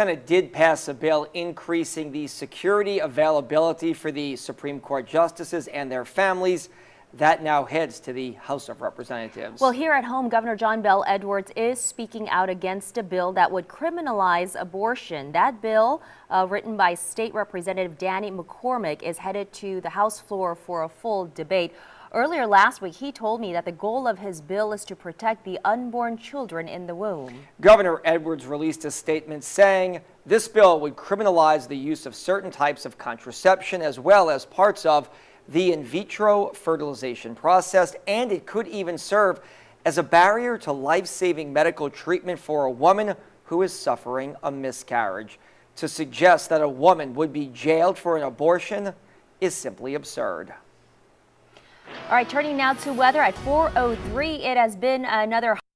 Senate did pass a bill increasing the security availability for the Supreme Court justices and their families. That now heads to the House of Representatives. Well, here at home, Governor John Bel Edwards is speaking out against a bill that would criminalize abortion. That bill, uh, written by State Representative Danny McCormick, is headed to the House floor for a full debate. Earlier last week, he told me that the goal of his bill is to protect the unborn children in the womb. Governor Edwards released a statement saying this bill would criminalize the use of certain types of contraception as well as parts of the in vitro fertilization process, and it could even serve as a barrier to life-saving medical treatment for a woman who is suffering a miscarriage. To suggest that a woman would be jailed for an abortion is simply absurd. All right, turning now to weather at 403. It has been another